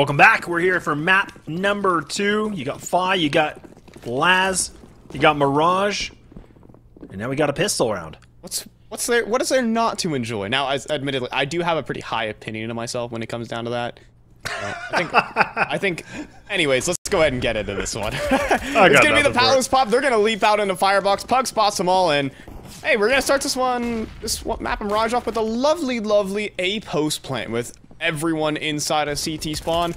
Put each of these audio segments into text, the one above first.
Welcome back. We're here for map number two. You got Fi, you got Laz, you got Mirage, and now we got a pistol round. What's what's there? What is there not to enjoy? Now, as admittedly, I do have a pretty high opinion of myself when it comes down to that. Uh, I think. I think. Anyways, let's go ahead and get into this one. it's gonna be the Palace Pop. They're gonna leap out into Firebox. Pugg spots them all in. Hey, we're gonna start this one, this one, map and Mirage off with a lovely, lovely A post plant with everyone inside a CT spawn.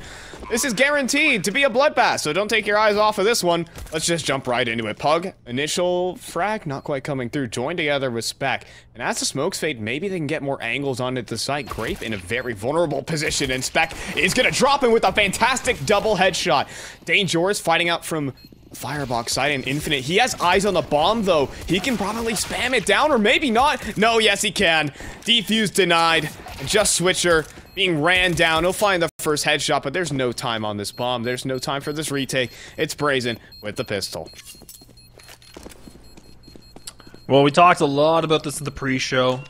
This is guaranteed to be a bloodbath, so don't take your eyes off of this one. Let's just jump right into it. Pugg, initial frag, not quite coming through. Join together with spek. And as the smokes fade, maybe they can get more angles onto the site. Grape in a very vulnerable position, and spek is gonna drop him with a fantastic double headshot. Dangerous fighting out from Firebox side and Infinite. He has eyes on the bomb, though. He can probably spam it down, or maybe not. No, yes, he can. Defuse denied. Just SwicheR being ran down. He'll find the first headshot, but there's no time on this bomb. There's no time for this retake. It's Brazen with the pistol. Well, we talked a lot about this in the pre-show,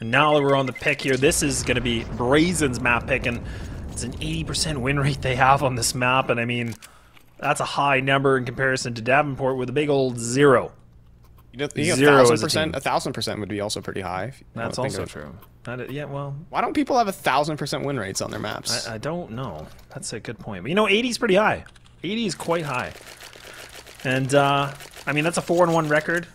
and now that we're on the pick here, this is going to be Brazen's map pick, and it's an 80% win rate they have on this map, and I mean, that's a high number in comparison to Davenport with a big old zero. You know, Zero a thousand percent, a thousand percent would be also pretty high. That's also true. Not, yeah, well. Why don't people have a thousand percent win rates on their maps? I, I, don't know. That's a good point. But you know, 80 is pretty high. 80 is quite high. And uh, I mean, that's a four and one record.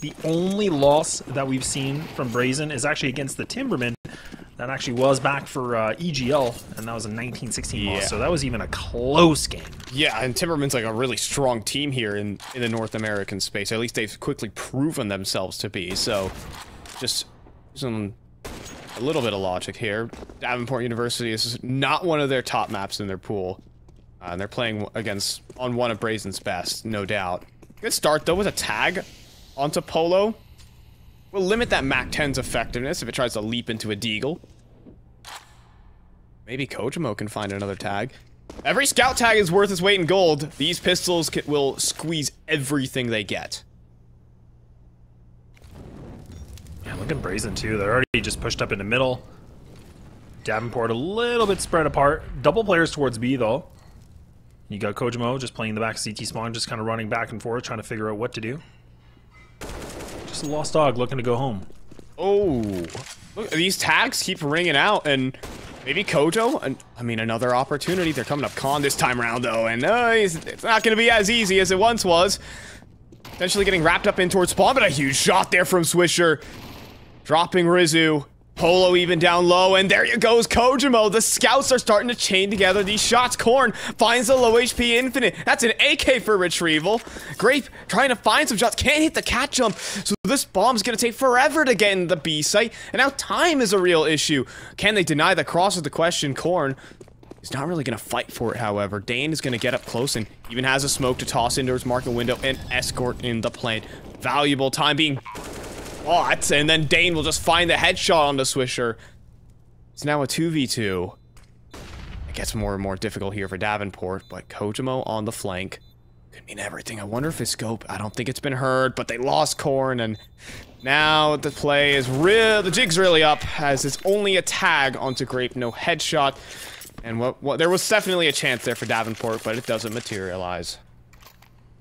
The only loss that we've seen from Brazen is actually against the Timbermen, that actually was back for uh, EGL, and that was a 1916 yeah. loss. So that was even a close game. Yeah, and Timbermen's like a really strong team here in, in the North American space. At least they've quickly proven themselves to be. So just some a little bit of logic here. Davenport University is not one of their top maps in their pool. Uh, and they're playing against on one of Brazen's best, no doubt. Good start though with a tag onto Polo. We'll limit that Mac 10's effectiveness if it tries to leap into a Deagle. Maybe CoJoMo can find another tag. Every scout tag is worth its weight in gold. These pistols will squeeze everything they get. Yeah, look at Brazen too. They're already just pushed up in the middle. Davenport a little bit spread apart. Double players towards B though. You got CoJoMo just playing the back CT spawn, just kind of running back and forth, trying to figure out what to do. Just a lost dog looking to go home. Oh, look, these tags keep ringing out, and maybe Kojo. And I mean, another opportunity. They're coming up con this time around, though, and uh, it's not going to be as easy as it once was. Potentially getting wrapped up in towards spawn, but a huge shot there from SwicheR. Dropping RZU. Polo even down low, and there you goes CoJoMo. The scouts are starting to chain together these shots. Corn finds the low HP Infinite. That's an AK for retrieval. Grape trying to find some shots. Can't hit the cat jump. So this bomb's to take forever to get in the B site. And now time is a real issue. Can they deny the cross is the question. Corn is not really going to fight for it, however. Dane is going to get up close and even has a smoke to toss into his market window and escort in the plane. Valuable time being And then Dane will just find the headshot on the SwicheR. It's now a 2v2. It gets more and more difficult here for Davenport, but CoJoMo on the flank could mean everything. I wonder if his scope, I don't think it's been heard, but they lost Corn, and now the play is real, the jig's really up, as it's only a tag onto Grape, no headshot. And what, what, there was definitely a chance there for Davenport, but it doesn't materialize.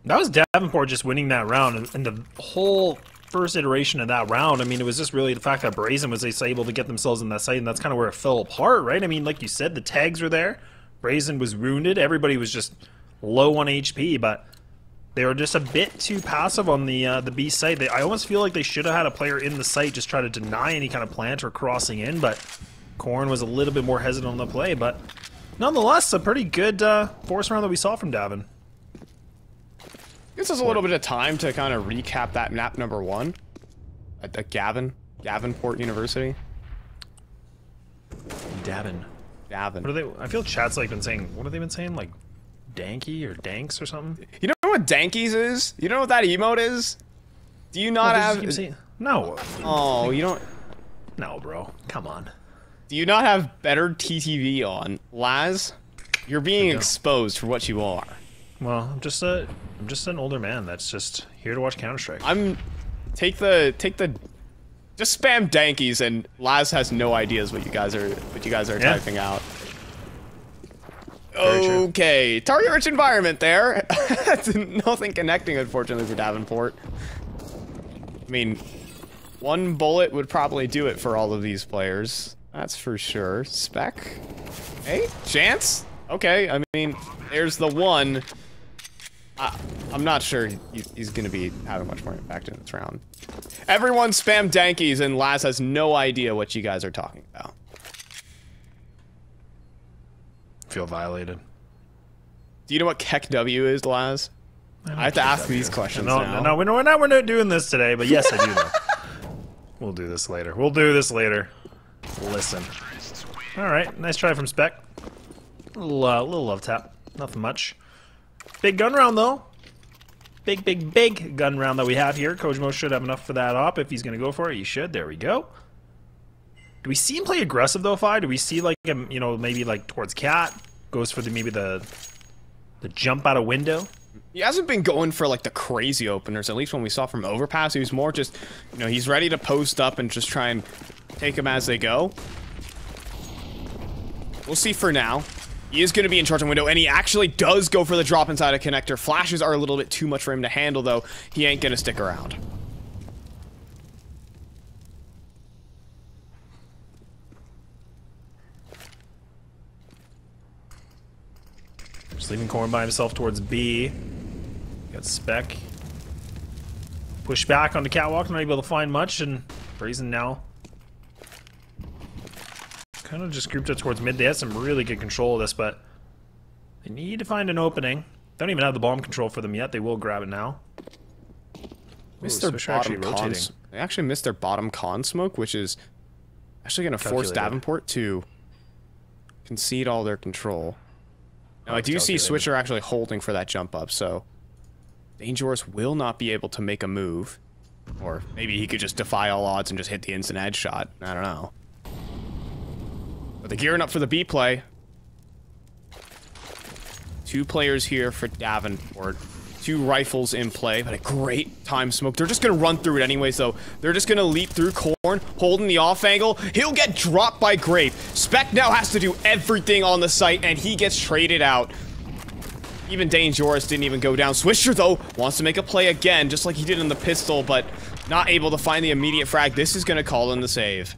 That was Davenport just winning that round, and the whole first iteration of that round, I mean, it was just really the fact that Brazen was able to get themselves in that site, and that's kind of where it fell apart, right? I mean, like you said, the tags were there. Brazen was wounded. Everybody was just low on HP, but they were just a bit too passive on the uh, the B site. They, I almost feel like they should have had a player in the site just try to deny any kind of plant or crossing in, but Corn was a little bit more hesitant on the play. But nonetheless, a pretty good uh, force round that we saw from Davin. This is a little bit of time to kind of recap that map number one at, at Gavin, Gavinport University. Davin. Davin. What are they? I feel chat's like been saying. What have they been saying? Like Danky or Danks or something? You know what Dankies is? You know what that emote is? Do you not oh, have? Saying, no. Oh, you don't. No, bro. Come on. Do you not have BetterTTV on, Laz? You're being exposed for what you are. Well, I'm just a I'm just an older man that's just here to watch Counter Strike. I'm take the take the just spam dankies and Laz has no ideas what you guys are what you guys are yeah. typing out. Very. Okay, target-rich environment there. Nothing connecting, unfortunately, for Davenport. I mean, one bullet would probably do it for all of these players. That's for sure. spek? Hey, chance? Okay, I mean, there's the one. I, I'm not sure he, he's going to be having much more impact in this round. Everyone spam dankies, and Laz has no idea what you guys are talking about. Feel violated. Do you know what KEKW is, Laz? I have to ask these questions No, now. no, no, we're not. We're not doing this today. But yes, I do know. we'll do this later. We'll do this later. Listen. All right, nice try from spek. Little, uh, little love tap. Nothing much. Big gun round though. Big, big, big gun round that we have here. CoJoMo should have enough for that op if he's gonna go for it. He should. There we go. Do we see him play aggressive though, Fi? Do we see like him, you know, maybe like towards cat? Goes for the maybe the the jump out of window. He hasn't been going for like the crazy openers, at least when we saw from Overpass. He was more just, you know, he's ready to post up and just try and take them as they go. We'll see for now. He is going to be in charge of window, and he actually does go for the drop inside a connector. Flashes are a little bit too much for him to handle, though. He ain't going to stick around. Just leaving Corn by himself towards B. Got spek. Push back onto Catwalk, not able to find much, and Brazen now. Kind of just grouped up towards mid. They had some really good control of this, but they need to find an opening. Don't even have the bomb control for them yet. They will grab it now. Missed Ooh, their SwicheR actually bottom con. They actually missed their bottom con smoke, which is actually going to force Davenport to concede all their control. Now, I That's do see. SwicheR actually holding for that jump up, so Dangerous will not be able to make a move. Or maybe he could just defy all odds and just hit the instant headshot. I don't know. But they're gearing up for the B play. Two players here for Davenport. Two rifles in play, but a great time smoke. They're just gonna run through it anyways, though. They're just gonna leap through Corn, holding the off angle. He'll get dropped by Grape. spek now has to do everything on the site, and he gets traded out. Even Dangerous didn't even go down. SwicheR, though, wants to make a play again, just like he did in the pistol, but not able to find the immediate frag. This is gonna call in the save.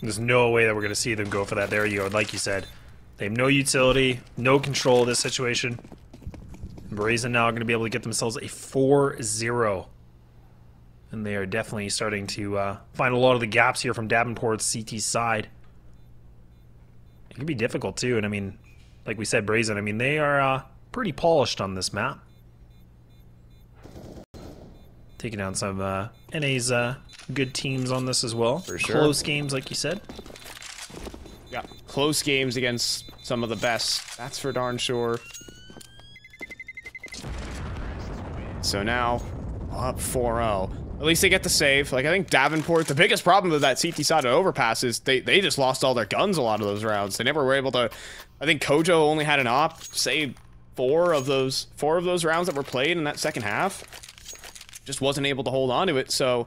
There's no way that we're going to see them go for that. There you go. Like you said, they have no utility, no control of this situation. Brazen now going to be able to get themselves a 4-0. And they are definitely starting to uh, find a lot of the gaps here from Davenport's CT side. It can be difficult too, and I mean, like we said, Brazen, I mean, they are uh, pretty polished on this map. Taking down some uh, NA's uh, good teams on this as well. For sure. Close games, like you said. Yeah, close games against some of the best. That's for darn sure. So now, up 4-0. At least they get the save. Like, I think Davenport, the biggest problem with that CT side of overpass is they, they just lost all their guns a lot of those rounds. They never were able to... I think Kojo only had an op, say, four of those four of those rounds that were played in that second half. Just wasn't able to hold on to it, so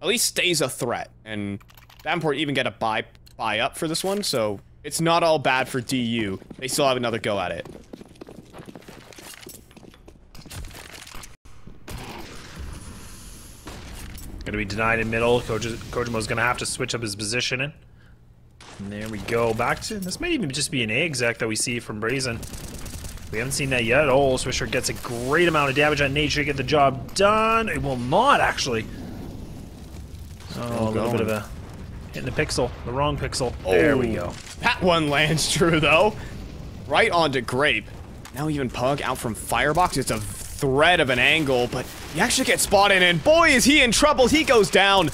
at least stays a threat. And Davenport even get a buy buy up for this one, so it's not all bad for DU. They still have another go at it. To be denied in middle. Koji- CoJoMo's going to have to switch up his positioning. And there we go. Back to... This might even just be an A exec that we see from Brazen. We haven't seen that yet. Oh, SwicheR gets a great amount of damage on nature to get the job done. It will not, actually. Oh, a little bit of a... Hitting the pixel. The wrong pixel. There we Oh. go. That one lands true, though. Right onto Grape. Now even Pugg out from Firebox. It's a threat of an angle, but he actually gets spotted, and boy, is he in trouble. He goes down.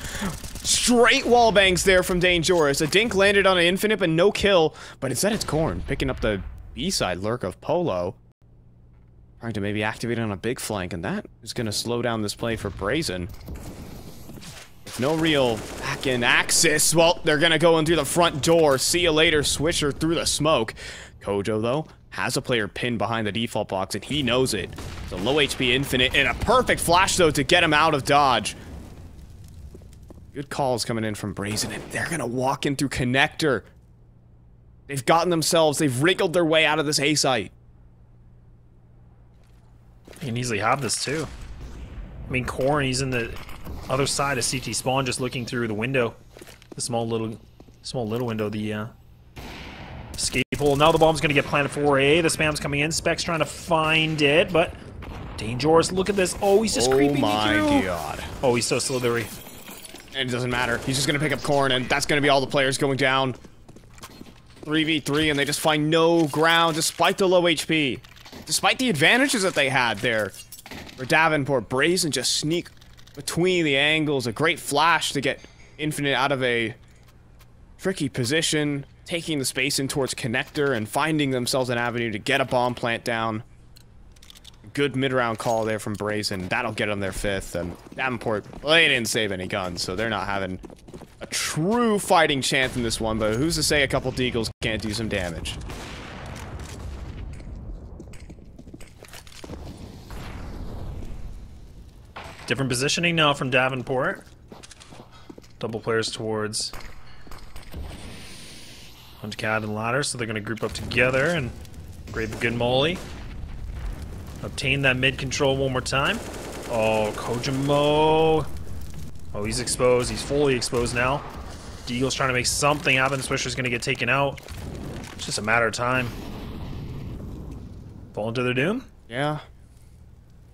Straight wall bangs there from Dangerous. A dink landed on an infinite, but no kill. But instead, it's Corn picking up the B-side lurk of Polo. Trying to maybe activate on a big flank, and that is going to slow down this play for Brazen. No real back-end access, well, they're to go in through the front door. See you later, SwicheR through the smoke. Kojo, though, has a player pinned behind the default box, and he knows it. It's a low HP infinite, and a perfect flash, though, to get him out of dodge. Good calls coming in from Brazen, and they're to walk in through connector. They've gotten themselves, they've wriggled their way out of this A site. He can easily have this too. I mean, Corn, he's in the other side of CT spawn, just looking through the window, the small little, small little window, the uh, escape hole. Now the bomb's gonna get planted for A. The spam's coming in. Specs trying to find it, but dangerous. Look at this. Oh, he's just oh creeping my through. god. Oh, he's so slithery. And it doesn't matter. He's just gonna pick up Corn, and that's gonna be all the players going down. 3v3, and they just find no ground despite the low HP. Despite the advantages that they had there. For Davenport, Brazen just sneak between the angles. A great flash to get Infinite out of a tricky position. Taking the space in towards Connector and finding themselves an avenue to get a bomb plant down. Good mid-round call there from Brazen. That'll get them their fifth. And Davenport, well, they didn't save any guns, so they're not having a true fighting chance in this one. But who's to say a couple Deagles can't do some damage? Different positioning now from Davenport. Double players towards Hunt Cat and Ladder, so they're going to group up together and grab a good molly. Obtain that mid control one more time. Oh, CoJoMo. Oh, he's exposed. He's fully exposed now. Deagle's trying to make something happen. SwicheR's going to get taken out. It's just a matter of time. Fall into their doom? Yeah.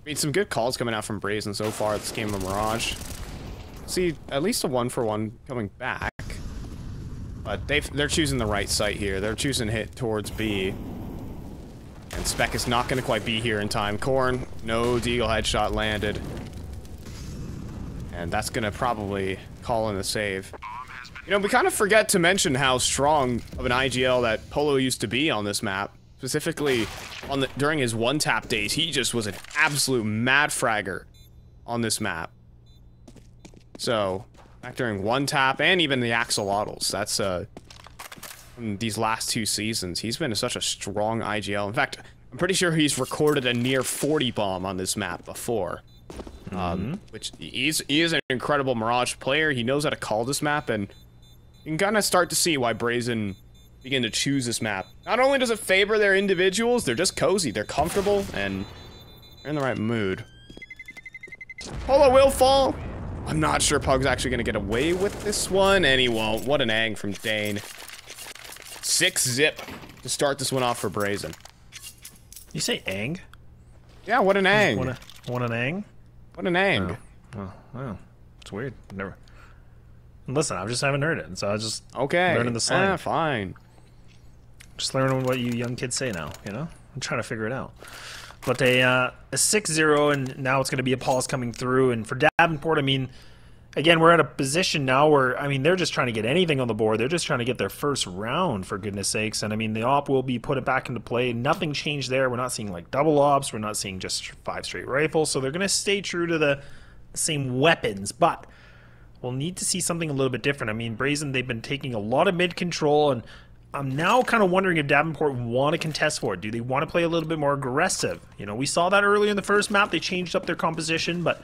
I mean, some good calls coming out from Brazen so far this game of Mirage. See, at least a one for one coming back. But they they're choosing the right site here. They're choosing hit towards B. And spek is not going to quite be here in time. Corn, no Deagle headshot landed. And that's going to probably call in the save. You know, we kind of forget to mention how strong of an IGL that Polo used to be on this map. Specifically, on the during his one-tap days, he just was an absolute mad fragger on this map. So, back during one-tap and even the axolotls, that's uh, these last two seasons, he's been such a strong IGL. In fact, I'm pretty sure he's recorded a near 40 bomb on this map before. Um, Mm-hmm. which he's he is an incredible Mirage player. He knows how to call this map, and you can kind of start to see why Brazen begin to choose this map. Not only does it favor their individuals, they're just cozy, they're comfortable, and they're in the right mood. Polo will fall. I'm not sure Pugg's actually going to get away with this one, and he won't. What an ang from Dane. Six zip to start this one off for Brazen. You say Ang? Yeah, what an ang. What, a, want an Ang? What an ang. Oh, wow. It's weird. Never. Listen, I just haven't heard it, so I was just Okay. learning the slang. Ah, fine. Just learning what you young kids say now. You know, I'm trying to figure it out. But a uh, a six zero, and now it's going to be a pause coming through. And for Davenport, I mean, again, we're at a position now where I mean they're just trying to get anything on the board. They're just trying to get their first round for goodness sakes. And I mean the op will be put it back into play. Nothing changed there. We're not seeing like double ops. We're not seeing just five straight rifles. So they're going to stay true to the same weapons, but we'll need to see something a little bit different. I mean, Brazen, they've been taking a lot of mid control, and I'm now kind of wondering if Davenport want to contest for it. Do they want to play a little bit more aggressive? You know, we saw that earlier in the first map. They changed up their composition, but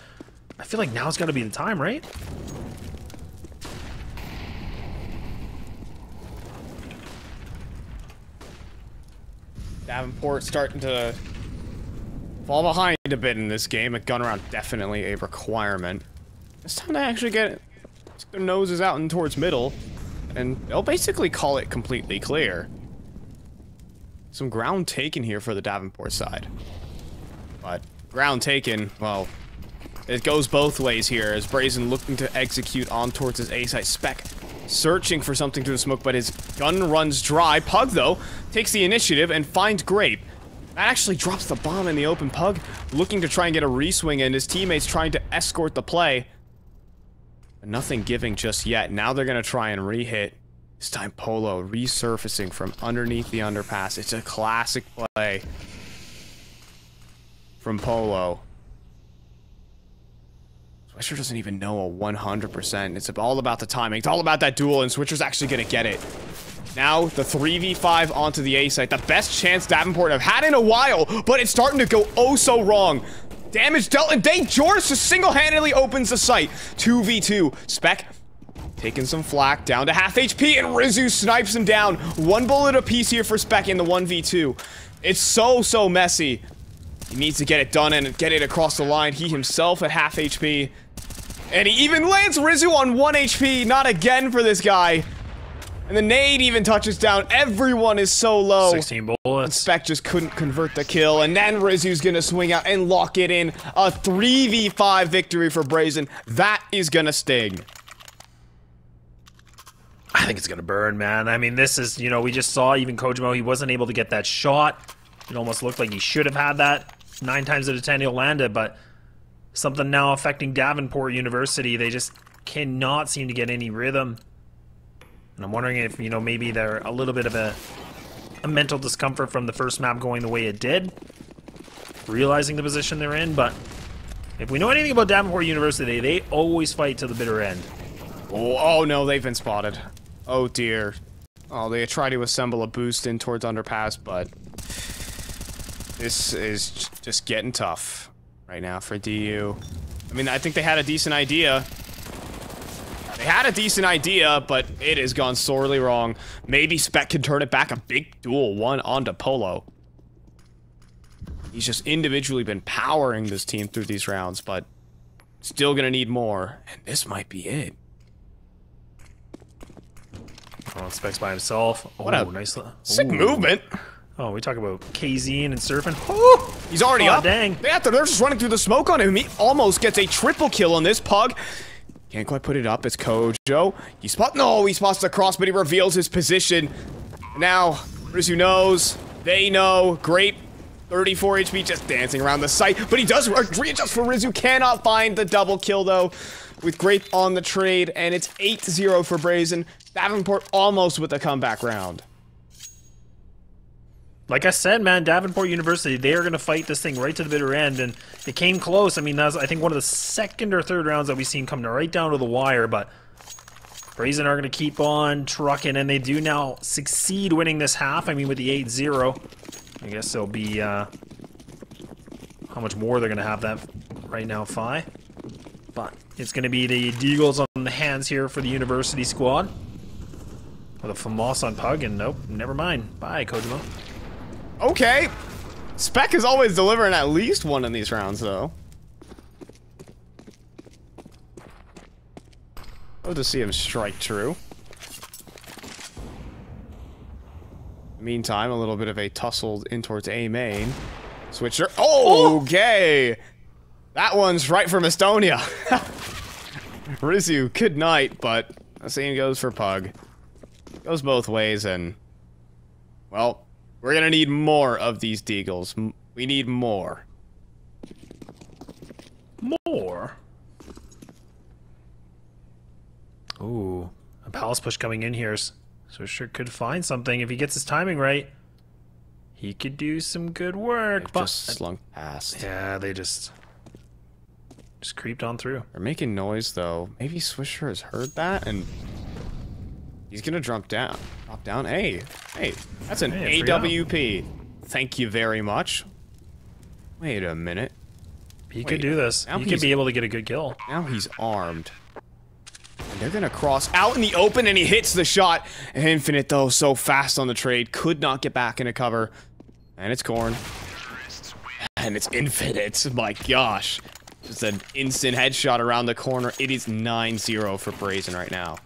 I feel like now's got to be the time, right? Davenport starting to fall behind a bit in this game. A gun round definitely a requirement. It's time to actually get their noses out and towards middle, and they'll basically call it completely clear. Some ground taken here for the Davenport side. But ground taken, well, it goes both ways here as Brazen looking to execute on towards his A site spek. Searching for something to the smoke, but his gun runs dry. Pugg, though, takes the initiative and finds Grape. That actually drops the bomb in the open. Pugg looking to try and get a reswing, and his teammates trying to escort the play. Nothing giving just yet. Now they're going to try and re-hit. This time Polo resurfacing from underneath the underpass. It's a classic play from Polo. SwicheR doesn't even know a 100%. It's all about the timing. It's all about that duel, and SwicheR's actually going to get it. Now, the 3v5 onto the A site. The best chance Davenport have had in a while, but it's starting to go oh so wrong. Damage dealt, and Dave George just single-handedly opens the site. 2v2. spek taking some flack, down to half HP, and RZU snipes him down. One bullet apiece here for spek in the 1v2. It's so, so messy. He needs to get it done and get it across the line. He himself at half HP. And he even lands RZU on 1 HP. Not again for this guy. And the nade even touches down. Everyone is so low. 16 bullets. spek just couldn't convert the kill, and then RZU's gonna swing out and lock it in. A 3v5 victory for Brazen. That is gonna sting. I think it's gonna burn, man. I mean, this is, you know, we just saw even CoJoMo, he wasn't able to get that shot. It almost looked like he should have had that. Nine times out of ten he'll land it, but something now affecting Davenport University. They just cannot seem to get any rhythm. And I'm wondering if, you know, maybe they're a little bit of a, a mental discomfort from the first map going the way it did. Realizing the position they're in, but if we know anything about Davenport University, they always fight to the bitter end. Oh, oh no, they've been spotted. Oh dear. Oh, they try to assemble a boost in towards underpass, but this is just getting tough right now for DU. I mean, I think they had a decent idea. They had a decent idea, but it has gone sorely wrong. Maybe spek can turn it back. A big duel one onto Polo. He's just individually been powering this team through these rounds, but still gonna need more. And this might be it. Oh, Specs by himself. Oh, What a oh, nice. Sick Ooh. movement. Oh, we talk about KZ and surfing. Oh, He's already Aw, up. dang. Yeah, they're just running through the smoke on him. He almost gets a triple kill on this Pugg. Can't quite put it up. It's Kojo. He spot. No, he spots the cross, but he reveals his position. Now, RZU knows. They know. Great. 34 HP just dancing around the site, but he does readjust for RZU. Cannot find the double kill though, with Grape on the trade, and it's 8-0 for Brazen. Davenport almost with a comeback round. Like I said, man, Davenport University, they are going to fight this thing right to the bitter end, and it came close. I mean, that's I think one of the second or third rounds that we've seen coming right down to the wire, but Brazen are going to keep on trucking, and they do now succeed winning this half. I mean, with the 8-0, I guess they'll be, uh, how much more they're going to have that right now, Fi. But it's going to be the Deagles on the hands here for the University squad. With a FAMAS on Pugg, and nope, never mind. Bye, CoJoMo. Okay. spek is always delivering at least one in these rounds, though. Love to see him strike true. Meantime, a little bit of a tussle in towards A main. SwicheR. Oh, okay. That one's right from Estonia. RZU, good night, but the same goes for Pugg. Goes both ways, and well, we're gonna need more of these deagles. We need more. More. Ooh, a palace push coming in here. So sure could find something if he gets his timing right. He could do some good work, They've but just slunk past. yeah, they just just creeped on through. They're making noise though. Maybe SwicheR has heard that and he's gonna drop down. Drop down. Hey, hey, that's an Hey. AWP. Thank you very much. Wait a minute. He Wait, could do this. He could be able to get a good kill. Now he's armed. And they're gonna cross out in the open and he hits the shot. Infinite though, so fast on the trade. Could not get back into cover. And it's Corn. And it's Infinite. My gosh. Just an instant headshot around the corner. It is 9-0 for Brazen right now.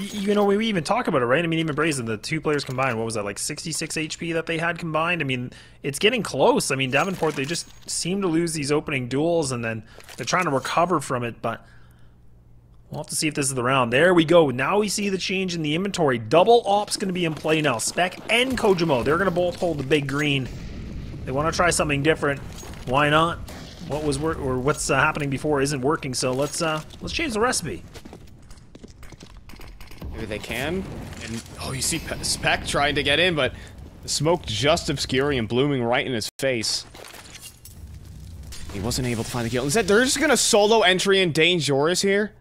You know, we even talk about it, right? I mean, even Brazen, the two players combined, what was that, like 66 HP that they had combined? I mean, it's getting close. I mean, Davenport, they just seem to lose these opening duels, and then they're trying to recover from it, but we'll have to see if this is the round. There we go. Now we see the change in the inventory. Double Op's going to be in play now. spek and CoJoMo, they're going to both hold the big green. They want to try something different. Why not? What was or what's uh, happening before isn't working, so let's uh let's change the recipe. Maybe they can. And oh, you see Pe- spek trying to get in, but the smoke just obscuring and blooming right in his face. He wasn't able to find the kill. Instead, they're just gonna solo entry in Dane Joris here?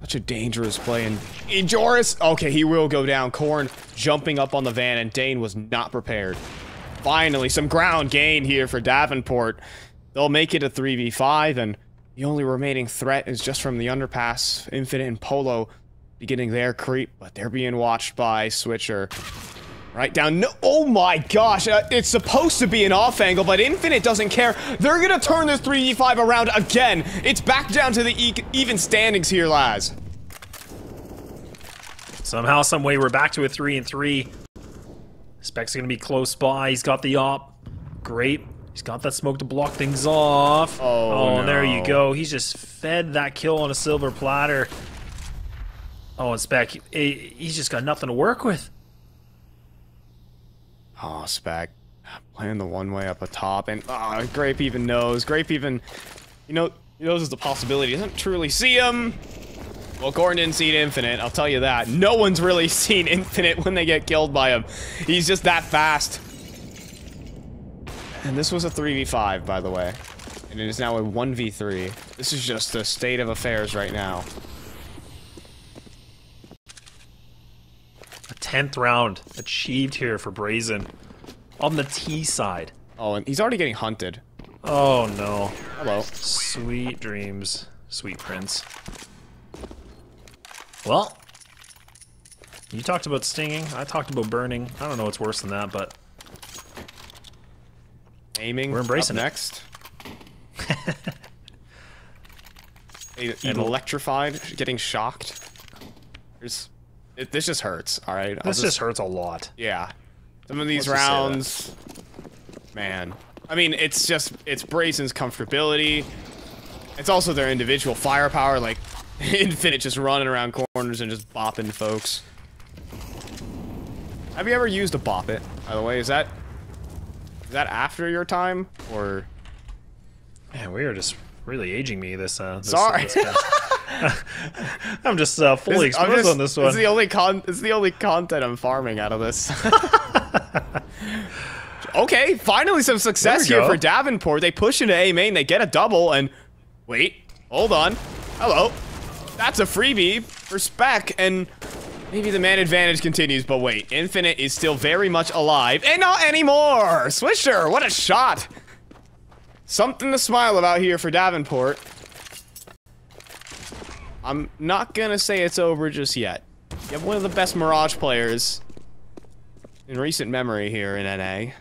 Such a dangerous play. And in Joris, okay, he will go down. Corn jumping up on the van, and Dane was not prepared. Finally, some ground gain here for Davenport. They'll make it a 3v5, and The only remaining threat is just from the underpass. Infinite and Polo beginning their creep, but they're being watched by SwicheR. Right down. No, oh my gosh, uh, it's supposed to be an off angle, but Infinite doesn't care. They're gonna turn this 3v5 around again. It's back down to the e even standings here, Laz. Somehow, some way, we're back to a three and three. spek's gonna be close by. He's got the op. Great. He's got that smoke to block things off. Oh, oh no. there you go. He's just fed that kill on a silver platter. Oh, and spek, he- he's just got nothing to work with. Oh, spek. Playing the one way up atop, and ah, Grape even knows. Grape even, you know, he knows there's a possibility. He doesn't truly see him. Well, Gordon didn't see Infinite, I'll tell you that. No one's really seen Infinite when they get killed by him. He's just that fast. And this was a 3v5, by the way. And it is now a 1v3. This is just the state of affairs right now. 10th round achieved here for Brazen. On the T side. Oh, and he's already getting hunted. Oh no. Hello. Sweet dreams, sweet prince. Well, you talked about stinging. I talked about burning. I don't know what's worse than that, but Aiming. We're embracing next. Even electrified, getting shocked. There's, it, this just hurts. All right. This just hurts a lot. yeah. Some of these Let's just say that. rounds, man. I mean, it's just it's Brazen's comfortability. It's also their individual firepower, like Infinite just running around corners and just bopping folks. Have you ever used a bop it? By the way, is that is that after your time or? Man, we are just really aging me this. Uh, this Sorry. this past- I'm just uh, fully I'm exposed just- on this one. It's the only con. It's the only content I'm farming out of this. okay, finally some success here go. for Davenport. They push into A main. They get a double and wait, hold on. Hello, that's a freebie for spek and. Maybe the man advantage continues, but wait, Infinite is still very much alive, and not anymore! SwicheR, what a shot! Something to smile about here for Davenport. I'm not gonna say it's over just yet. You have one of the best Mirage players in recent memory here in NA.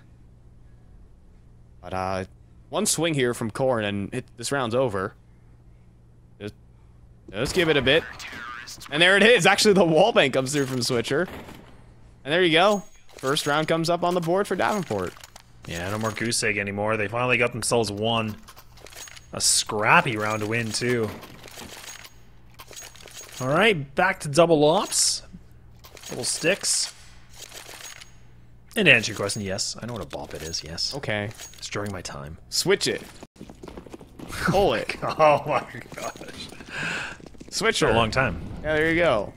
But, uh, one swing here from Korn and it, this round's over. Just, just give it a bit. And there it is. Actually, the wallbang comes through from SwicheR. And there you go. First round comes up on the board for Davenport. Yeah, no more goose egg anymore. They finally got themselves one. A scrappy round to win, too. Alright, back to double ops. Double sticks. And to answer your question, yes, I know what a bop it is, yes. Okay. It's during my time. Switch it. Pull it. Oh my gosh. Switch For a long time. Yeah, there you go.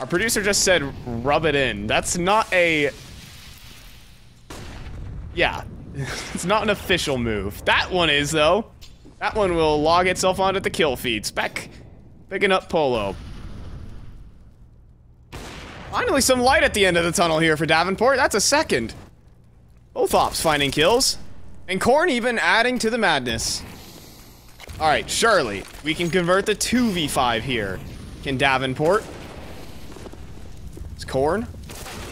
Our producer just said rub it in. That's not a... Yeah. it's not an official move. That one is, though. That one will log itself onto the kill feed. spek picking up Polo. Finally some light at the end of the tunnel here for Davenport. That's a second. Both ops finding kills. And Korn even adding to the madness. Alright, surely we can convert the 2v5 here. Can Davenport? It's Korn.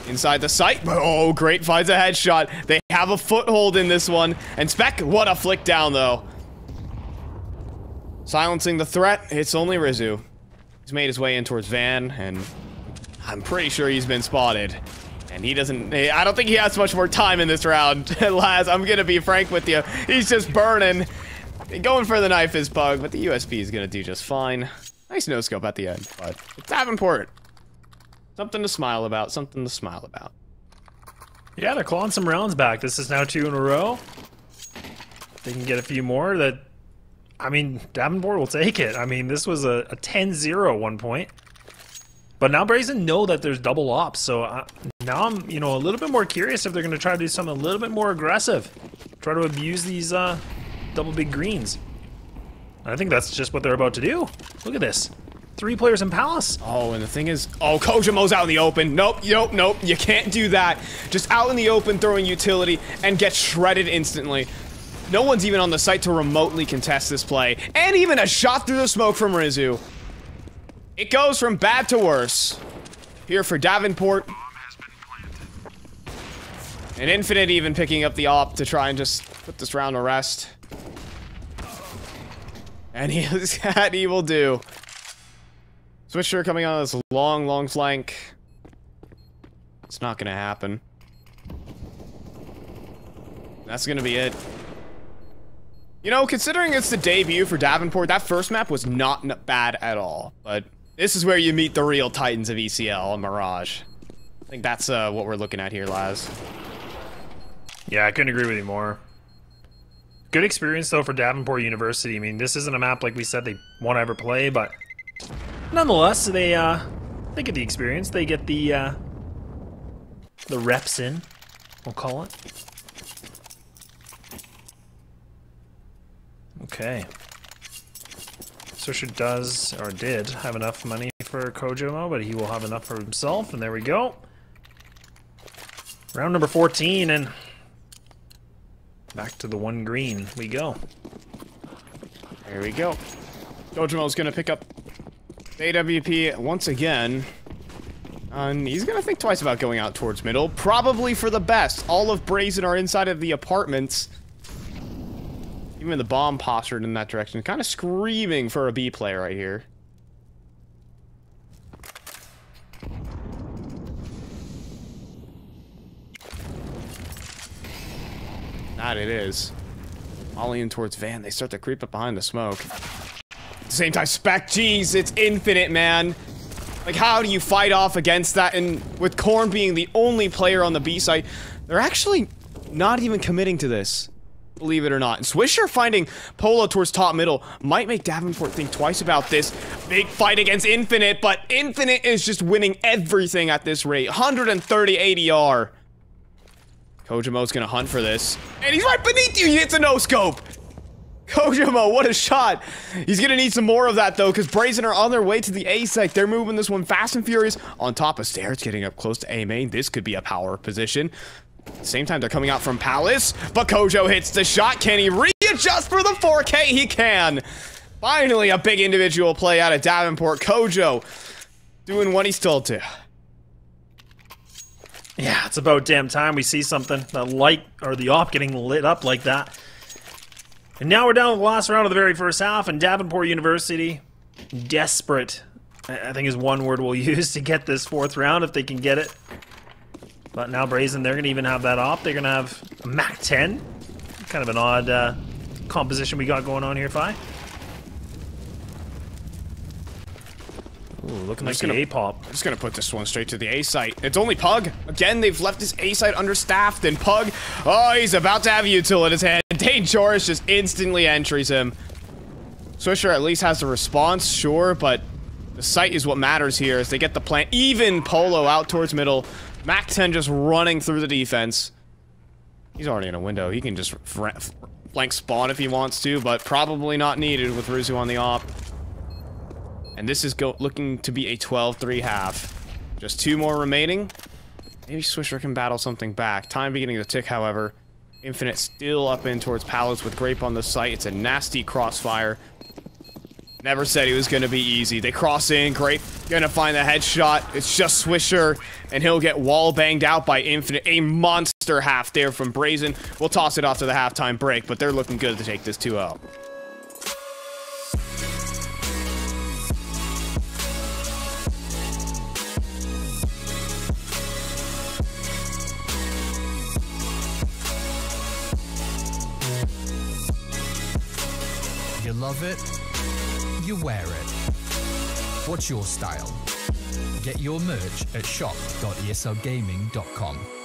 Inside the site. Oh, great finds a headshot. They have a foothold in this one. And spek, what a flick down though. Silencing the threat, it's only RZU. He's made his way in towards Van, and I'm pretty sure he's been spotted. And he doesn't, eh, I don't think he has much more time in this round. Laz, I'm gonna be frank with you. He's just burning. Going for the knife is Pugg, but the USP is gonna do just fine. Nice no scope at the end, but it's Davenport. Something to smile about, something to smile about. Yeah, they're clawing some rounds back. This is now two in a row. They can get a few more that I mean, Davenport will take it. I mean, this was a, a 10-0 at one point. But now Brazen know that there's double ops, so I, now I'm, you know, a little bit more curious if they're going to try to do something a little bit more aggressive. Try to abuse these uh, double big greens. I think that's just what they're about to do. Look at this. Three players in Palace. Oh, and the thing is, oh, CoJoMo's out in the open. Nope, nope, nope, you can't do that. Just out in the open, throwing utility, and get shredded instantly. No one's even on the site to remotely contest this play. And even a shot through the smoke from RZU. It goes from bad to worse. Here for Davenport. And Infinite even picking up the op to try and just put this round to rest. And he has had Evil do. SwicheR coming on this long, long flank. It's not gonna happen. That's gonna be it. You know, considering it's the debut for Davenport, that first map was not bad at all. But this is where you meet the real titans of ECL and Mirage. I think that's uh, what we're looking at here, Laz. Yeah, I couldn't agree with you more. Good experience, though, for Davenport University. I mean, this isn't a map like we said they won't ever play, but nonetheless, they uh, they get the experience. They get the uh, the reps in, we'll call it. Okay. SwicheR does, or did, have enough money for CoJoMo, but he will have enough for himself, and there we go. Round number 14, and Back to the one green we go. There we go. Dojomo's gonna pick up AWP once again. And he's gonna think twice about going out towards middle. Probably for the best. All of Brazen are inside of the apartments. Even the bomb postured in that direction. Kind of screaming for a B play right here. That it is. Volleying towards Van. They start to creep up behind the smoke. At the same time, spek, jeez, it's infinite, man. Like, how do you fight off against that? And with Korn being the only player on the B side, they're actually not even committing to this. Believe it or not. And SwicheR finding Polo towards top middle might make Davenport think twice about this. Big fight against Infinite, but Infinite is just winning everything at this rate. 130 ADR. CoJoMo's gonna hunt for this. And he's right beneath you! He hits a no-scope! CoJoMo, what a shot! He's gonna need some more of that, though, because Brazen are on their way to the A site. They're moving this one fast and furious. On top of stairs, getting up close to A main. This could be a power position. Same time, they're coming out from Palace, but Kojo hits the shot. Can he readjust for the 4K? He can! Finally, a big individual play out of Davenport. Kojo doing what he's told to. Yeah, it's about damn time we see something. The light or the op getting lit up like that. And now we're down to the last round of the very first half, and Davenport University, desperate, I think is one word we'll use to get this fourth round if they can get it. But now Brazen, they're going to even have that op. They're going to have a MAC 10. Kind of an odd uh, composition we got going on here, Fi. Ooh, looking like the A-pop. I'm just gonna put this one straight to the A site. It's only Pugg. Again, they've left this A site understaffed, and Pugg, oh, he's about to have util in his hand. Dane Joris just instantly entries him. SwicheR at least has a response, sure, but the site is what matters here as they get the plant. Even Polo out towards middle. Mac 10 just running through the defense. He's already in a window. He can just flank spawn if he wants to, but probably not needed with RZU on the op. And this is looking to be a 12-3 half. Just two more remaining. Maybe SwicheR can battle something back. Time beginning to tick, however. Infinite still up in towards Palace with Grape on the site. It's a nasty crossfire. Never said he was going to be easy. They cross in. great. going to find the headshot. It's just SwicheR, and he'll get wall banged out by Infinite. A monster half there from Brazen. We'll toss it off to the halftime break, but they're looking good to take this 2-0. love it, you wear it. What's your style? Get your merch at shop.eslgaming.com.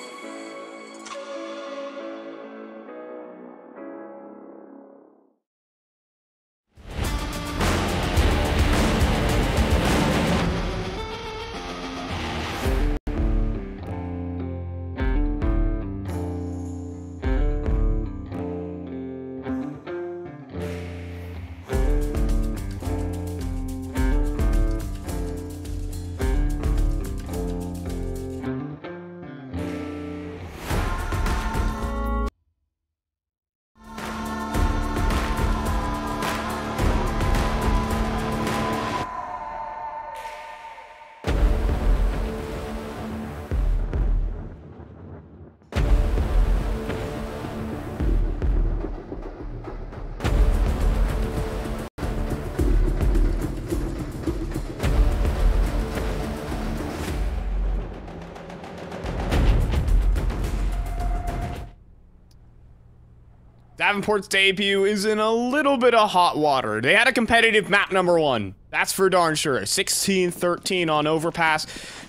Davenport's debut is in a little bit of hot water. They had a competitive map number one. That's for darn sure. 16-13 on Overpass,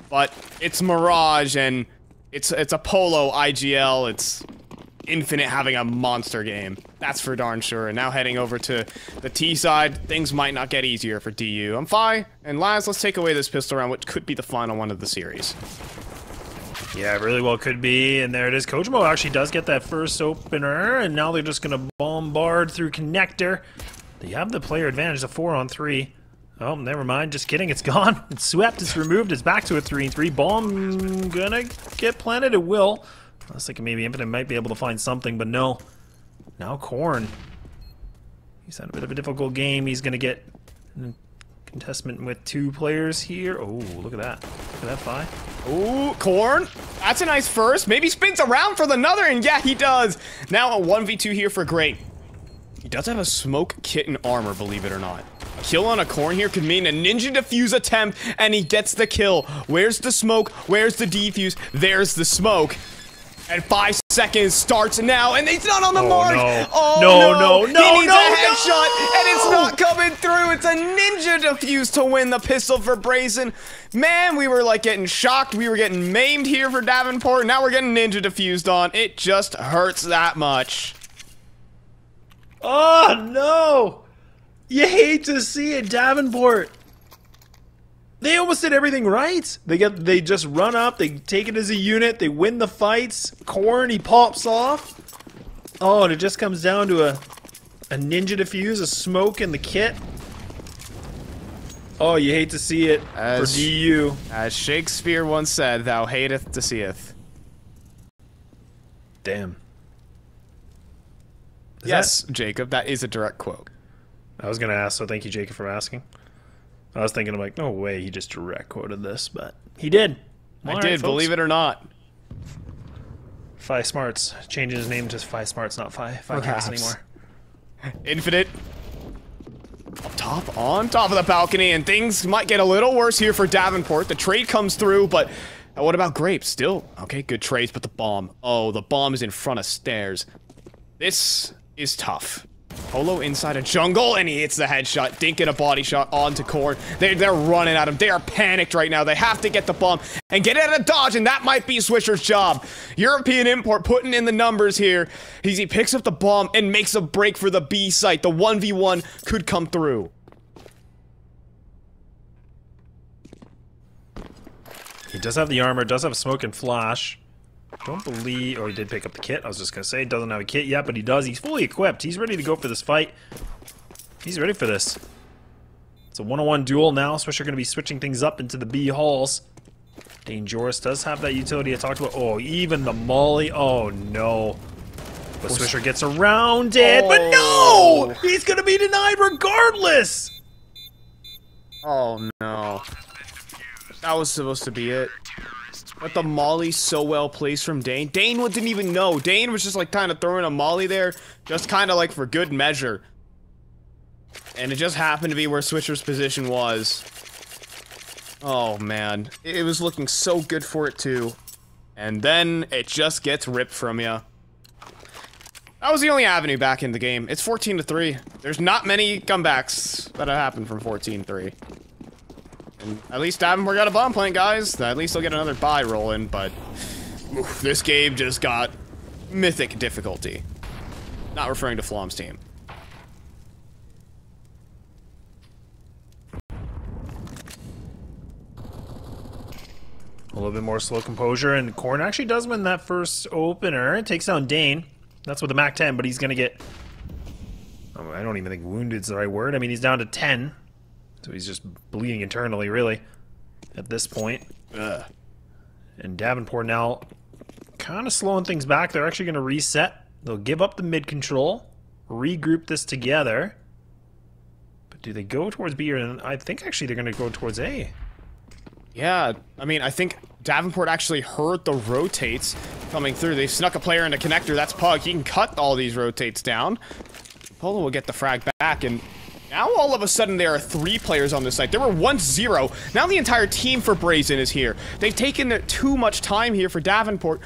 but it's Mirage and it's it's a Polo IGL. It's Infinite having a monster game. That's for darn sure. And now heading over to the T side, things might not get easier for DU. I'm fine. And Laz, let's take away this pistol round, which could be the final one of the series. Yeah, it really well could be. And there it is. CoJoMo actually does get that first opener, and now they're just going to bombard through connector. They have the player advantage, a four on three. Oh, never mind. Just kidding. It's gone. It's swept. It's removed. It's back to a three and three. Bomb gonna get planted. It will. I was thinking maybe Infinite might be able to find something, but no. Now Corn. He's had a bit of a difficult game. He's gonna get contestant with two players here. Oh, look at that. Look at that five. Ooh, Corn. That's a nice first. Maybe spins around for the another, and yeah, he does. Now a 1v2 here for Grape. He does have a smoke kit and armor, believe it or not. Kill on a corn here could mean a ninja defuse attempt, and he gets the kill. Where's the smoke? Where's the defuse? There's the smoke. And five seconds starts now, and he's not on the Oh, mark. no. Oh No, no, no, no, He needs no, a headshot, no! and it's not coming through. It's a ninja defuse to win the pistol for Brazen. Man, we were like getting shocked. We were getting maimed here for Davenport. Now we're getting ninja defused on. It just hurts that much. Oh no! You hate to see it, Davenport. They almost did everything right. They get they just run up, they take it as a unit, they win the fights. Corn, he pops off. Oh, and it just comes down to a a ninja defuse, a smoke in the kit. Oh, you hate to see it As- for DU. As Shakespeare once said, thou hateth to seeth. Damn. Is yes, Jacob, that is a direct quote. I was gonna ask, so thank you, Jacob, for asking. I was thinking, I'm like, no way, he just direct quoted this, but he did. I did, believe it or not. Fi Smarts changing his name to Fi Smarts, not Fi Fi Cast anymore. Infinite. Up top, on top of the balcony, and things might get a little worse here for Davenport. The trade comes through, but what about Grape? Still, okay, good trades, but the bomb. Oh, the bomb is in front of stairs. This is tough. Polo inside a jungle, and he hits the headshot, dinking a body shot onto Corn. They're, they're running at him. They are panicked right now. They have to get the bomb and get out of dodge, and that might be SwicheR's job. European import putting in the numbers here. He's, he picks up the bomb and makes a break for the B site. The 1v1 could come through. He does have the armor, does have smoke and flash. Don't believe. Oh, he did pick up the kit. I was just gonna say, he doesn't have a kit yet, but he does. He's fully equipped. He's ready to go for this fight. He's ready for this. It's a one-on-one duel now. SwicheR gonna be switching things up into the B halls. Dangerous does have that utility I talked about. Oh, even the Molly. Oh no. But SwicheR gets around it, but no! Oh. He's gonna be denied regardless! Oh no. That was supposed to be it. But the molly so well placed from Dane. Dane didn't even know. Dane was just like kind of throwing a molly there, just kind of like for good measure. And it just happened to be where SwicheR's position was. Oh man, it was looking so good for it too. And then it just gets ripped from you. That was the only avenue back in the game. It's 14 to 3. There's not many comebacks that have happened from 14-3. At least Davenport got a bomb plant, guys. At least they'll get another buy rolling, but oof, this game just got mythic difficulty. Not referring to Flom's team. A little bit more slow composure, and Korn actually does win that first opener. It takes down Dane. That's with the MAC 10, but he's going to get... Oh, I don't even think wounded's the right word. I mean, he's down to 10. So he's just bleeding internally, really, at this point. Ugh. And Davenport now kind of slowing things back. They're actually going to reset. They'll give up the mid control, regroup this together. But do they go towards B or... I think actually they're going to go towards A. Yeah, I mean, I think Davenport actually heard the rotates coming through. They snuck a player into connector. That's Pugg. He can cut all these rotates down. Polo will get the frag back, and now all of a sudden there are three players on this site. There were once zero. Now the entire team for Brazen is here. They've taken too much time here for Davenport,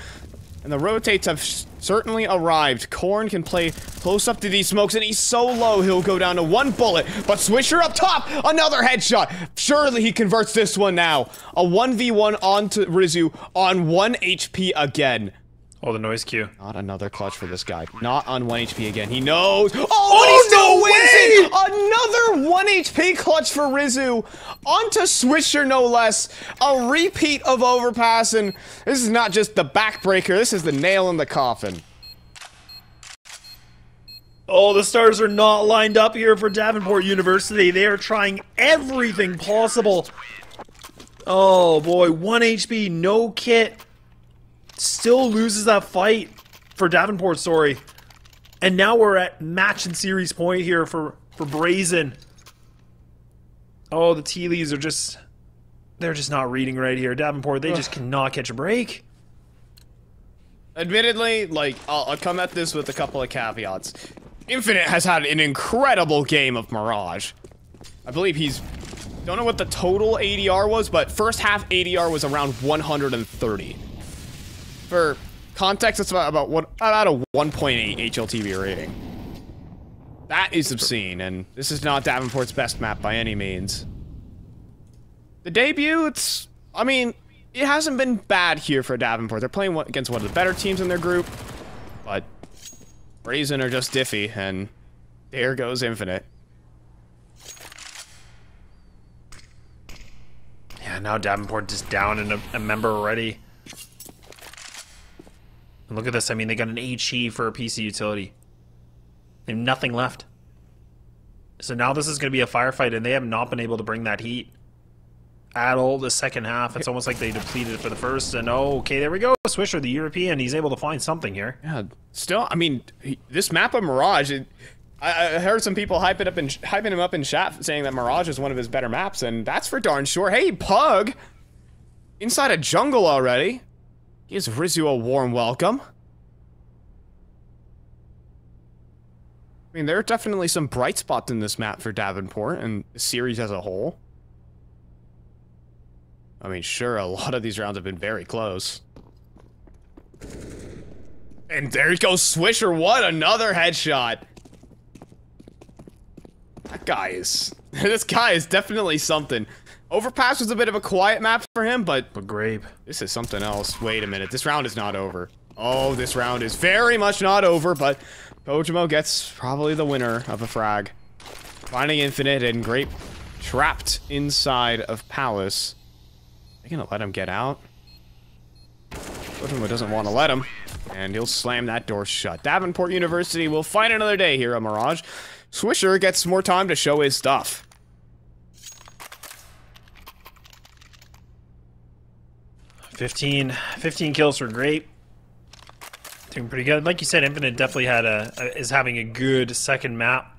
and the rotates have certainly arrived. Corn can play close up to these smokes, and he's so low he'll go down to one bullet. But SwicheR up top, another headshot. Surely he converts this one now. A 1v1 onto RZU on 1 HP again. Oh, the noise cue. Not another clutch for this guy. Not on 1 HP again. He knows. Oh, Oh, and no wins it! Another 1 HP clutch for RZU. Onto SwicheR, no less. A repeat of overpass, and this is not just the backbreaker. This is the nail in the coffin. Oh, the stars are not lined up here for Davenport University. They are trying everything possible. Oh boy, 1 HP, no kit. Still loses that fight for Davenport, sorry. And now we're at match and series point here for, for Brazen. Oh, the tea leaves are just... They're just not reading right here. Davenport, they just cannot catch a break. Admittedly, like, I'll, I'll come at this with a couple of caveats. Infinite has had an incredible game of Mirage. I believe he's... Don't know what the total ADR was, but first half ADR was around 130. For context, it's about, about, what, about a 1.8 HLTV rating. That is obscene, and this is not Davenport's best map by any means. The debut, it's... I mean, it hasn't been bad here for Davenport. They're playing against one of the better teams in their group, but Brazen are just diffy, and there goes Infinite. Yeah, now Davenport just down and a, a member already. And look at this. I mean, they got an HE for a PC utility. They have nothing left. So now this is going to be a firefight, and they have not been able to bring that heat at all the second half. It's almost like they depleted it for the first. And oh, okay, there we go. SwicheR, the European, he's able to find something here. Yeah, still, I mean, he- this map of Mirage, it, I, I heard some people hype it up and hyping him up in chat, saying that Mirage is one of his better maps, and that's for darn sure. Hey, Pugg, inside a jungle already. Gives RZU a warm welcome. I mean, there are definitely some bright spots in this map for Davenport and the series as a whole. I mean, sure, a lot of these rounds have been very close. And there he goes SwicheR. What another headshot. That guy is. this guy is definitely something. Overpass was a bit of a quiet map for him, but But Grape. this is something else. Wait a minute. This round is not over. Oh, this round is very much not over, but CoJoMo gets probably the winner of a frag. Finding Infinite and Grape trapped inside of Palace. Are they gonna let him get out? CoJoMo doesn't want to let him, and he'll slam that door shut. Davenport University will fight another day here on Mirage. SwicheR gets more time to show his stuff. Fifteen, 15 kills for Grape. Doing pretty good. Like you said, Infinite definitely had a, a is having a good second map.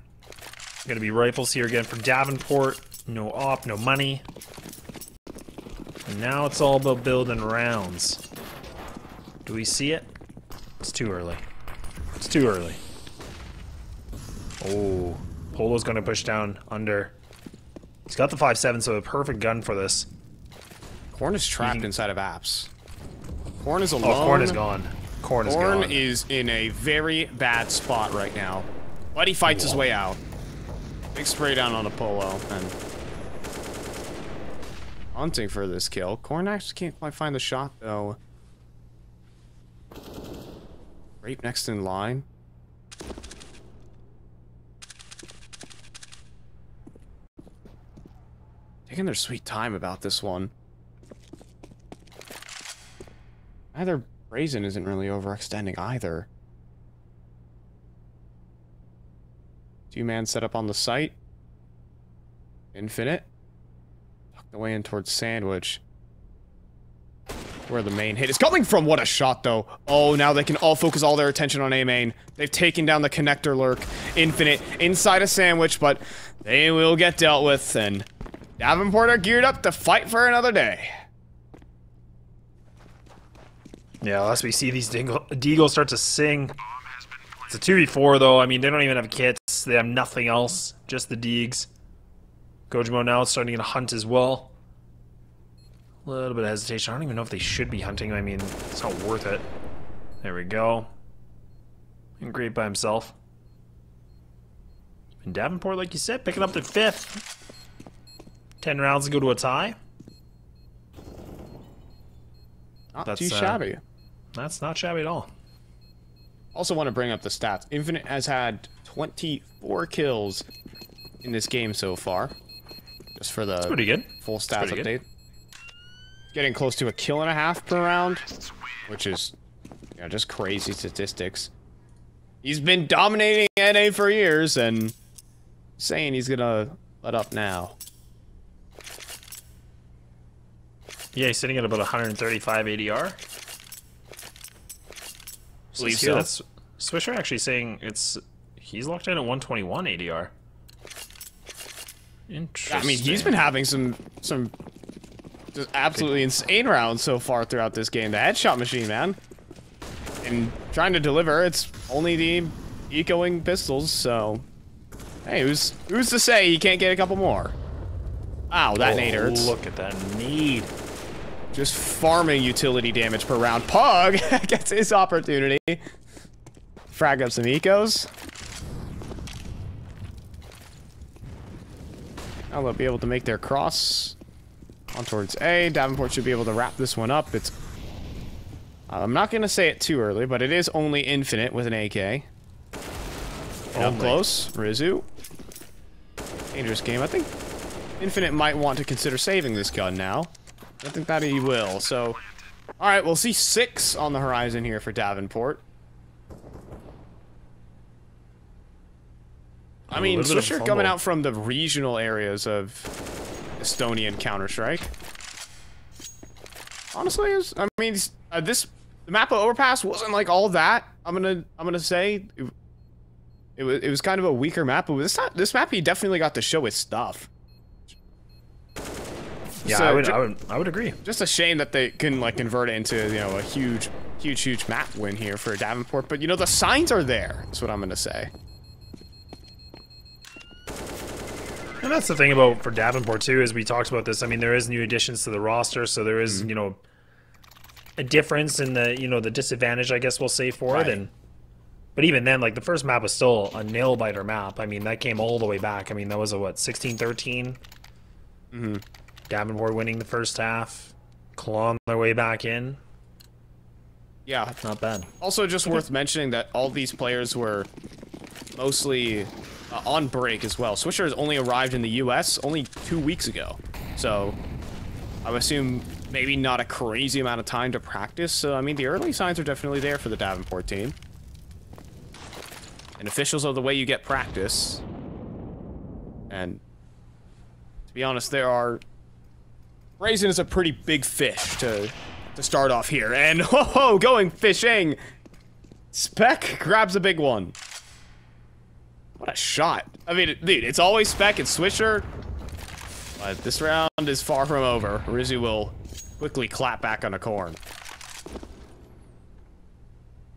Gonna be rifles here again for Davenport. No op, no money. And now it's all about building rounds. Do we see it? It's too early. It's too early. Oh, Polo's gonna push down under. He's got the 5.7, so a perfect gun for this. Corn is trapped can- inside of apps. Corn is oh, alone. Oh, Corn is gone. Corn is Corn gone. is in a very bad spot right now. But he fights his way out. Big spray down on Apollo and hunting for this kill. Corn actually can't quite find the shot though. Right next in line. Taking their sweet time about this one. Either Brazen isn't really overextending either. Two man set up on the site. Infinite. Tucked away in towards Sandwich. Where the main hit is coming from. What a shot, though. Oh, now they can all focus all their attention on A main. They've taken down the connector lurk. Infinite inside a sandwich, but they will get dealt with. And Davenport are geared up to fight for another day. Yeah, unless we see these Deagles start to sing. It's a 2v4 though. I mean, they don't even have kits. They have nothing else. Just the Deegs. CoJoMo now is starting to hunt as well. A little bit of hesitation. I don't even know if they should be hunting. I mean, it's not worth it. There we go. And great by himself. And Davenport, like you said, picking up the fifth. Ten rounds to go to a tie. Not That's, too uh, shabby. That's not shabby at all. Also want to bring up the stats. Infinite has had 24 kills in this game so far. Just for the Pretty good. full stats pretty update. Getting close to a kill and a half per round, which is you know, just crazy statistics. He's been dominating NA for years and saying he's gonna let up now. Yeah, he's sitting at about 135 ADR. Believe so. That's SwicheR actually saying it's he's locked in at 121 ADR. Interesting. I mean, he's been having some some just absolutely insane rounds so far throughout this game. The headshot machine, man, and trying to deliver. It's only the ecoing pistols, so hey, who's who's to say he can't get a couple more? Wow, that oh, nade hurts. Look at that need. Just farming utility damage per round. Pugg gets his opportunity. Frag up some ecos. Now they'll be able to make their cross on towards A. Davenport should be able to wrap this one up. It's. I'm not gonna say it too early, but it is only infinite with an AK. And up close, RZU. Dangerous game. I think Infinite might want to consider saving this gun now. I think that he will, so... Alright, we'll see six on the horizon here for Davenport. I mean, little bit of SwicheR coming out from the regional areas of Estonian Counter-Strike. Honestly, was- I mean, uh, this the map of Overpass wasn't like all that. I'm gonna I'm gonna say it, it was it was kind of a weaker map, but this not, this map he definitely got to show his stuff. Yeah, So, I would, I would, I would agree. Just a shame that they couldn't like convert it into you know a huge, huge, huge map win here for Davenport. But you know the signs are there. That's what I'm gonna say. And that's the thing about for Davenport too, is we talked about this. I mean, there is new additions to the roster, so there is, Mm-hmm. you know, a difference in the, you know, the disadvantage, I guess we'll say for Right. it. And but even then, like the first map was still a nail biter map. I mean, that came all the way back. I mean, that was a what 16-13? Mm-hmm. Davenport winning the first half, clawing their way back in. Yeah. That's Not bad. Also, just worth mentioning that all these players were mostly uh, on break as well. SwicheR has only arrived in the U.S. only two weeks ago, so I would assume maybe not a crazy amount of time to practice. So I mean, the early signs are definitely there for the Davenport team. And officials are the way you get practice. And to be honest, there are Brazen is a pretty big fish to to start off here. And ho ho, going fishing. spek grabs a big one. What a shot. I mean, dude, it's always spek and SwicheR. But this round is far from over. RZU will quickly clap back on a corn.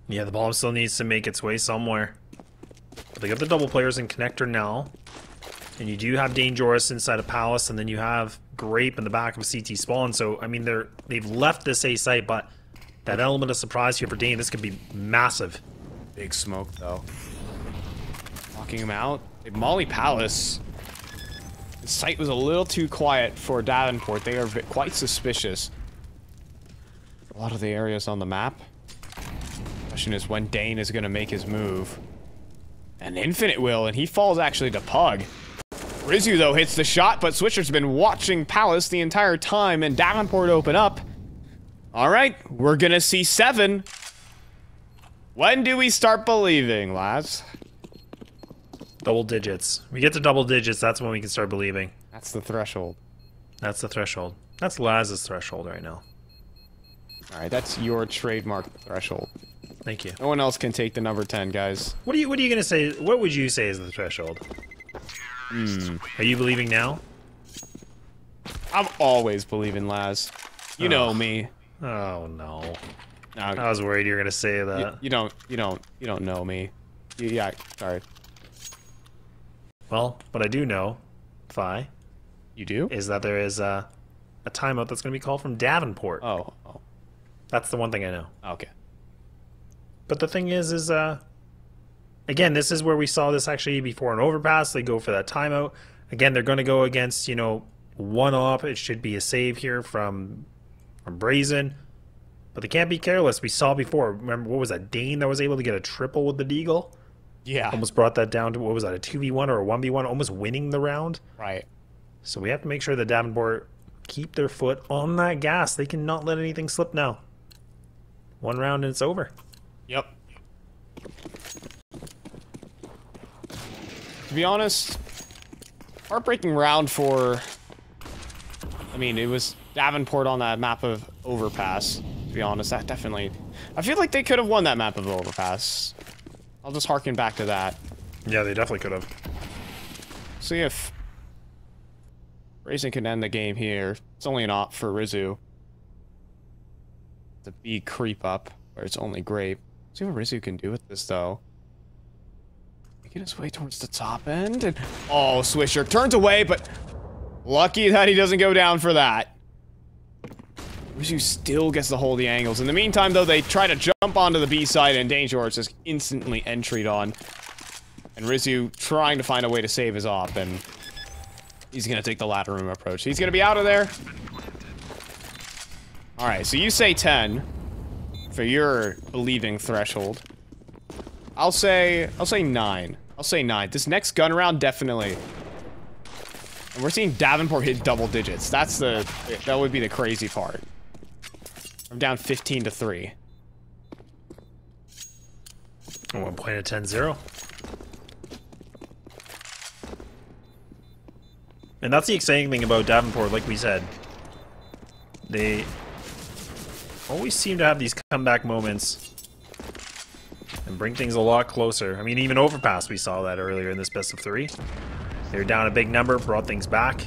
Yeah, the bomb still needs to make its way somewhere. But they got the double players in connector now. And you do have Dangerous inside of Palace, and then you have Grape in the back of a CT Spawn. So, I mean, they're, they've left this A site, but that element of surprise here for Dane, this could be massive. Big smoke, though. Knocking him out. Molly Palace. The site was a little too quiet for Davenport. They are quite suspicious. A lot of the areas on the map. Question is when Dane is going to make his move. And Infinite will, and he falls actually to Pugg. RZU, though, hits the shot, but SwicheR's been watching Palace the entire time, and Davenport open up. All right, we're going to see seven. When do we start believing, lads? Double digits. We get to double digits, that's when we can start believing. That's the threshold. That's the threshold. That's Laz's threshold right now. All right, that's your trademark threshold. Thank you. No one else can take the number 10, guys. What are you What are you gonna say? What would you say is the threshold? Are you believing now? I'm always believing Laz. You know me. Oh no. No, I was worried you were gonna say that. you don't, you don't, you don't know me. You, yeah, sorry. Well, what I do know, Fi, You do? is that there is a, a timeout that's gonna be called from Davenport. Oh, oh, That's the one thing I know. okay. But the thing is, is uh, again, this is where we saw this actually before an overpass. They go for that timeout. Again, they're going to go against, you know, one up. It should be a save here from, from Brazen. But they can't be careless. We saw before. Remember, what was that? Dane that was able to get a triple with the Deagle? Yeah. Almost brought that down to, what was that, a 2v1 or a 1v1? Almost winning the round. Right. So we have to make sure that Davenport keep their foot on that gas. They cannot let anything slip now. One round and it's over. Yep. To be honest, heartbreaking round for. I mean, it was Davenport on that map of Overpass. To be honest, that definitely. I feel like they could have won that map of Overpass. I'll just harken back to that. Yeah, they definitely could have. See if Brazen can end the game here. It's only an op for RZU. The B creep up, where it's only grape. See what RZU can do with this though. Making his way towards the top end and oh SwicheR turns away, but lucky that he doesn't go down for that. RZU still gets to hold the angles. In the meantime, though, they try to jump onto the B side and Danger is instantly entryed on. And RZU trying to find a way to save his op, and he's gonna take the ladder room approach. He's gonna be out of there. Alright, so you say 10 for your believing threshold. I'll say I'll say 9. I'll say 9. This next gun round definitely. And we're seeing Davenport hit double digits. That's the that would be the crazy part. I'm down 15 to 3. One point at 10 0. And that's the exciting thing about Davenport, like we said. They always seem to have these comeback moments and bring things a lot closer. I mean, even Overpass, we saw that earlier in this best of three. They were down a big number, brought things back.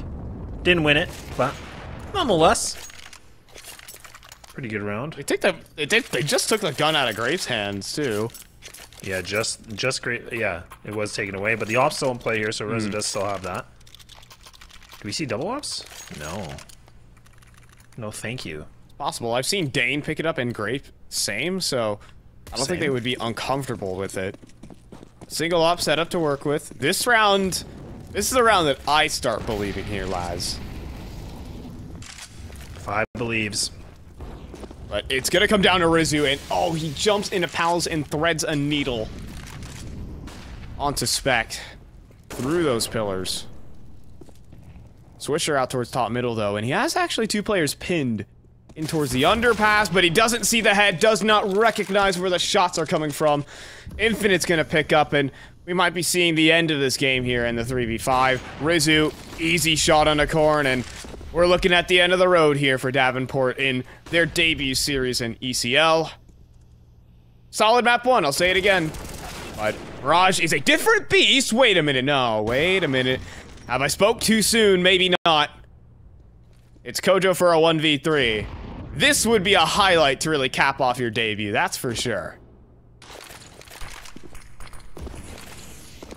Didn't win it, but nonetheless, pretty good round. They take the they, they just took the gun out of Grape's hands too. Yeah, just just great. Yeah, it was taken away, but the op's still in play here, so Rosa hmm. does still have that. Do we see double ops? No. No, thank you. It's Possible. I've seen Dane pick it up and Grape same, so I don't think they would be uncomfortable with it. Single op set up to work with. This round, this is the round that I start believing here, Laz. Five believes. But it's gonna come down to RZU, and oh, he jumps into pals and threads a needle onto spek through those pillars. SwicheR out towards top middle though, and he has actually two players pinned in towards the underpass, but he doesn't see the head, does not recognize where the shots are coming from. Infinite's gonna pick up, and we might be seeing the end of this game here in the 3v5. RZU, easy shot on the corn, and we're looking at the end of the road here for Davenport in their debut series in ECL. Solid map one, I'll say it again. But Mirage is a different beast. Wait a minute, no, wait a minute. Have I spoke too soon? Maybe not. It's Kojo for a 1v3. This would be a highlight to really cap off your debut, that's for sure.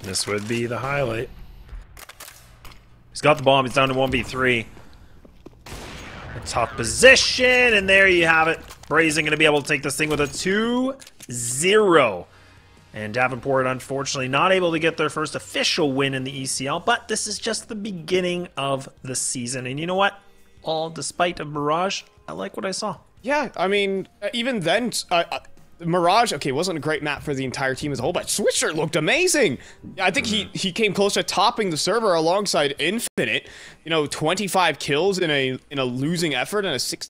This would be the highlight. He's got the bomb. He's down to 1v3. A tough position, and there you have it. Brazen going to be able to take this thing with a 2-0. And Davenport, unfortunately, not able to get their first official win in the ECL, but this is just the beginning of the season. And you know what? All despite a Mirage, I like what I saw. Yeah, I mean, uh, even then, uh, Mirage, okay, wasn't a great map for the entire team as a whole, but SwicheR looked amazing. I think he, he came close to topping the server alongside Infinite. You know, 25 kills in a in a losing effort and a six